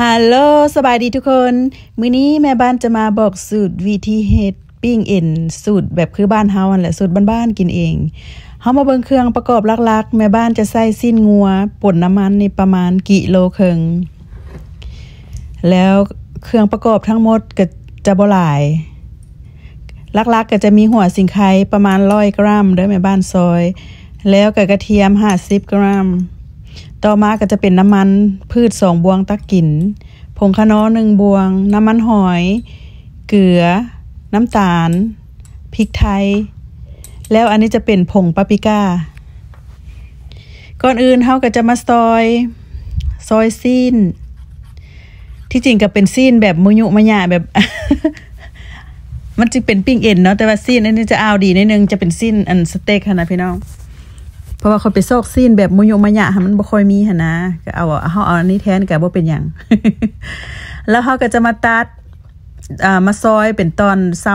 ฮัลโหลสบายดีทุกคน มื้อนี้แม่บ้านจะมาบอกสูตรวิธีเฮ็ดปิ้งเอ็นสูตรแบบคือบ้านเฮาอันแหละสูตรบ้านๆกินเองเฮามาเบิ่งเครื่องประกอบหลักๆ แม่บ้านจะใส่สิ้นงัวป่นน้ำมันนี่ประมาณกิโลครึ่งแล้วเครื่องประกอบทั้งหมดก็จะบ่หลายลักๆก็จะมีหัวสิงไคประมาณ100กรัมเด้อแม่บ้านซอย แล้วก็กระเทียม50กรัม ต่อมาก็จะเป็นน้ำมันพืชสองบวงตักกินผงคะน้อหนึ่งบวง น้ำมันหอย เกลือ น้ำตาลพริกไทย แล้วอันนี้จะเป็นผงปาปริก้า ก่อนอื่นเขาก็จะมาซอยซอยซีน ที่จริงก็เป็นซีนแบบมุยุมะยะแบบ มันจะเป็นปิ้งเอ็นเนาะแต่ว่าซีนอันนี้จะเอาดีนิดนึงจะเป็นซีนอันสเต็กค่ะนะพี่น้อง เพราะว่าเขาไปซอกซีนแบบมุยมะยะค่ะมันบ่ค่อยมีหนะก็เอาเฮาเอาอันนี้แทนก็บ่เป็นหยังแล้วเขาก็จะมาตัดอ่ามาซอยเป็นตอนซ้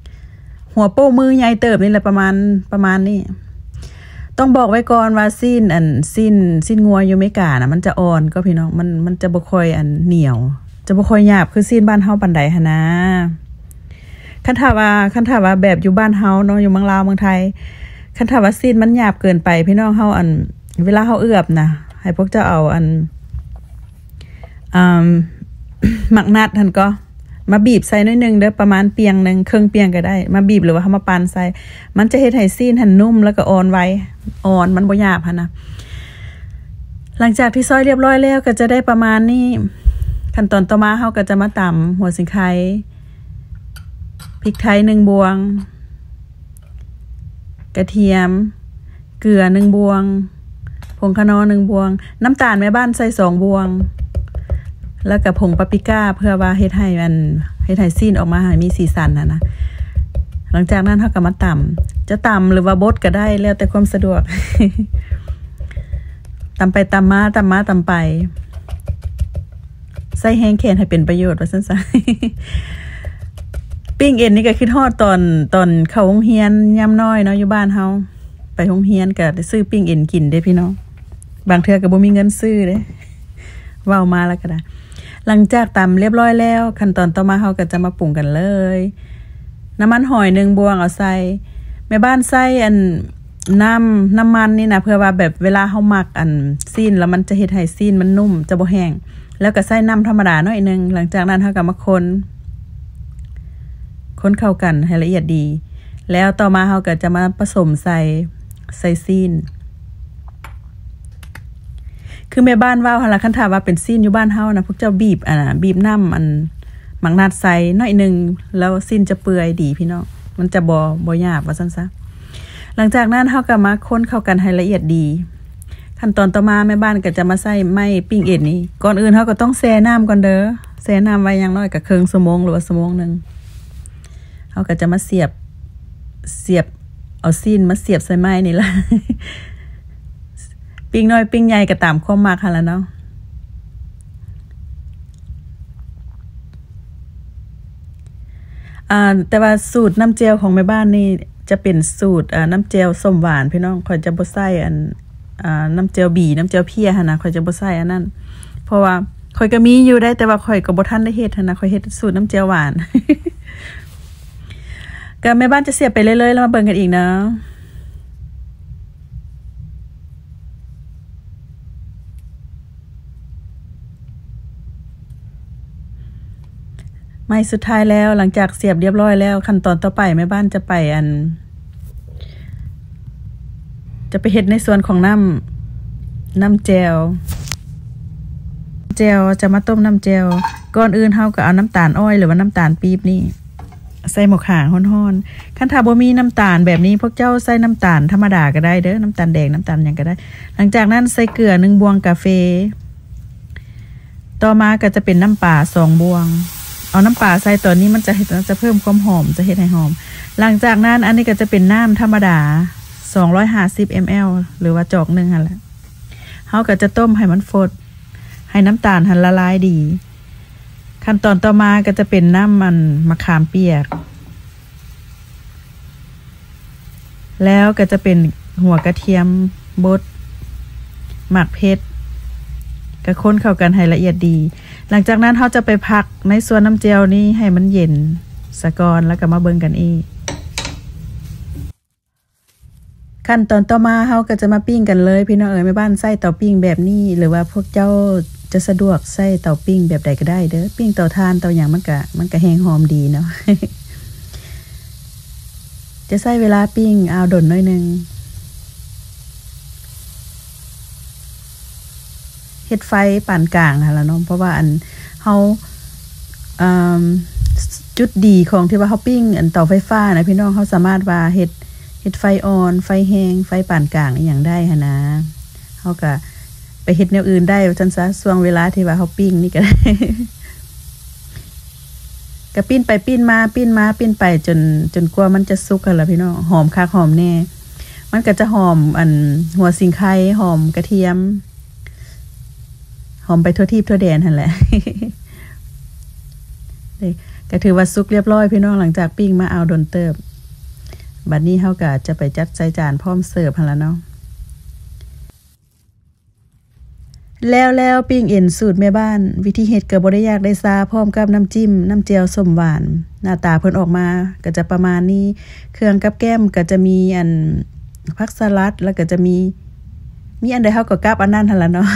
ำหัวโป้มือใหญ่เติบนี่แหละประมาณประมาณนี้ต้องบอกไว้ก่อนว่าซีนอันซีนซีนงัวอยู่เมกานะมันจะอ่อนก็พี่น้องมันมันจะบ่ค่อยอันเหนียว จะบ่ค่อยหยาบคือซีนบ้านเฮาปานใดหนนะคันถ้าว่าคันถ้าว่าแบบอยู่บ้านเฮาเนาะอยู่เมืองลาวเมืองไทย คันถ้าว่าซีนมันหยาบเกินไป พี่น้องเฮาอัน เวลาเฮาเอือบนะให้พวกเจ้าเอาอันอ่าหมักนัดท่านก็มาบีบใส่น้อยหนึงเด้อประมาณเปียงหนึ่งเครึ่องเปียงก็ได้ มาบีบหรือว่าเฮามาปานใส่ มันจะเฮ็ดให้ซีนหันนุ่มแล้วก็อ่อนไวอ่อนมันบ่หยาบหั่นะหลังจากที่ซอยเรียบร้อยแล้วก็จะได้ประมาณนี้ขั้นตอนต่อมาเฮาก็จะมาตำหัวสิงไคพริกไทยหนึ่งบวง กระเทียม เกลือหนึ่งบวง ผงคะนอหนึ่งบวง น้ำตาลแม่บ้านใส่สองบวง แล้วกับผงปาปริก้าเพื่อว่าเฮ็ดให้มันเฮ็ดให้ซีนออกมาให้มีสีสันนะนะหลังจากนั้นเขาก็มาตำจะตำหรือว่าบดก็ได้แล้วแต่ความสะดวกตำไปตำมาตำมาตำไป ใส่แห้งแคนให้เป็นประโยชน์ว่าซั่นซะ ปิ้งเอ็นนี่ก็คิดฮอดตอนตอนเข้าโรงเรียนยามน้อยเนาะอยู่บ้านเฮาไปโรงเรียนก็ได้ซื้อปิ้งเอ็นกินเด้พี่น้องบางเทื่อก็บ่มีเงินซื้อเด้เว้ามาแล้วก็ได้หลังจากตำเรียบร้อยแล้ว ขั้นตอนต่อมาเฮาก็จะมาปรุงกันเลย น้ำมันหอยหนึ่งบวงเอาใส่แม่บ้านใส่อันน้ำน้ำมันนี่นะเพื่อว่าแบบเวลาเฮาหมักอันซีนแล้วมันจะเฮ็ดให้ซีนมันนุ่มจะบ่แห้งแล้วก็ใส่น้ำธรรมดาหน่อยหนึงหลังจากนั้นเฮาก็มาคน คนเข้ากันให้ละเอียดดี แล้วต่อมาเฮาก็จะมาผสมใส่ใส่ซีน คือแม่บ้านว่าวหั่นละคันถาว่าเป็นซีนอยู่บ้านเฮานะพวกเจ้าบีบอะนะบีบน้ำอันหมักนัดใส่น่อยหนึ่งแล้วซีนจะเปื่อยดีพี่น้องมันจะบ่บ่หยาบว่าซั่นซะหลังจากนั้นเฮาก็มาค้นเข้ากันให้ละเอียดดี ขั้นตอนต่อมาแม่บ้านก็จะมาใส่ไม้ปิ้งเอ็นนี่ก่อนอื่นเฮาก็ต้องแช่น้ำก่อนเด้อแช่น้ำไว้อย่างน้อยก็ครึ่งชั่วโมงหรือว่าชั่วโมงหนึ่ง เฮาก็จะมาเสียบเสียบเอาซีนมาเสียบใส่ไม้นี่ละปิ้งน้อยปิ้งใหญ่ก็ตามความมักหั่นล่ะเนาะแต่ว่าสูตรน้ำเจลของแม่บ้านนี่จะเป็นสูตรน้ำเจลส้มหวานพี่น้องข่อยจะบ่ใส่อันน้ำเจลบีน้ำเจลเพียหนะข่อยจะบ่ใส่อันนั้น เพราะว่าข่อยก็มีอยู่ได้แต่ว่าข่อยก็บ่ทันได้เฮ็ดหั่นะข่อยเฮ็ดสูตรน้ำเจลหวาน ก็แม่บ้านจะเสียบไปเรื่อยๆแล้วมาเบิ่งกันอีกนะไม่สุดท้ายแล้วหลังจากเสียบเรียบร้อยแล้ว ขั้นตอนต่อไปแม่บ้านจะไปอัน จะไปเฮ็ดในส่วนของน้ำน้ำแจวแจวจะมาต้มน้ำแจวก่อนอื่นเฮาก็เอาน้ำตาลอ้อยหรือว่าน้ำตาลปี๊บนี่ ใส่หมกหางฮ้อนๆคันถ้าบ่มีน้ำตาลแบบนี้พวกเจ้าใส่น้ำตาลธรรมดาก็ได้เด้อน้ำตาลแดงน้ำตาลยังก็ได้ หลังจากนั้นใส่เกลือหนึ่งบวงกาแฟต่อมาก็จะเป็นน้ำปลาสองบวง เอาน้ำปลาใส่ตัวนี้มันจะเฮ็ดจะเพิ่มความหอมจะเฮ็ดให้หอม หลังจากนั้นอันนี้ก็จะเป็นน้ำธรรมดา250 ml หรือว่าจอกหนึ่งหั่นแหละเฮาก็จะต้มให้มันฟด ให้น้ำตาลหันละลายดี ขั้นตอนต่อมาก็จะเป็นน้ำมันมะขามเปียก แล้วก็จะเป็นหัวกระเทียมบดหมักเพชรก็คนเข้ากันให้ละเอียดดี หลังจากนั้นเฮาจะไปพักในส่วนน้ำเจียวนี้ให้มันเย็นสะกอนแล้วก็มาเบิ่งกันอีก ขั้นตอนต่อมาเฮาก็จะมาปิ้งกันเลย พี่น้องเอ๋ยแม่บ้านใส่เตาปิ้งแบบนี้ หรือว่าพวกเจ้า จะสะดวกใส่เตาปิ้งแบบใดก็ได้เด้อปิ้งเตาถ่านเตาหยังมันก็มันก็แห้งหอมดีเนาะจะใส่เวลาปิ้งเอาดนน้อยหนึงเฮ็ดไฟปานกลางค่ะละเนาะเพราะว่าอันเฮาจุดดีของที่ว่าเฮาปิ้งอันเตาไฟฟ้านะพี่น้องเฮาสามารถว่าเฮ็ดเฮ็ดไฟออน ไฟแห้งไฟปานกลางอีหยังได้หั่นนะเฮาก็ ไปเฮ็ดแนวอื่นได้ว่าซั่นซะช่วงเวลาที่ว่าเฮาปิ้งนี่ก็ได้ก็ปิ้นไปปิ้นมาปิ้นมาปิ้นไปจนจนกว่ามันจะสุกกันแล้วพี่น้องหอมคักหอมแน่ มันก็จะหอมอันหัวสิงไคหอมกระเทียม หอมไปทั่วทีบทั่วแดนหั่นแหละก็ถือว่าสุกเรียบร้อยพี่น้องหลังจากปิ้งมาเอาดนเติบ บัดนี้เฮาก็จะไปจัดใส่จานพร้อมเสิร์ฟหั่นละเนาะ แล้วแล้วปิ้งเอ็นสูตรแม่บ้าน วิธีเฮ็ดก็บ่ได้ยากได้ซาพร้อมกับน้ำจิ้ม น้ำเจียวส้มหวาน หน้าตาเพิ่นออกมาก็จะประมาณนี้ เครื่องกับแก้มก็จะมีอันผักสลัดแล้วก็จะมี มีอันใดเฮาก็กับอันนั้นหั่นล่ะเนาะ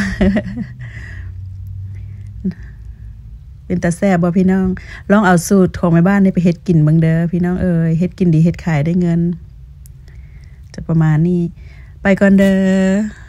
เป็นตาแซ่บบ่พี่น้อง ลองเอาสูตรของแม่บ้านนี่ไปเฮ็ดกินเบิ่งเด้อพี่น้องเอ้ยเฮ็ดกินดีเฮ็ดขายได้เงิน จะประมาณนี้ ไปก่อนเด้อ